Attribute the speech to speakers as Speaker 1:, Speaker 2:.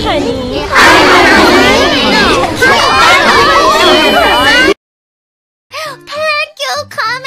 Speaker 1: honey. Thank you, Connie.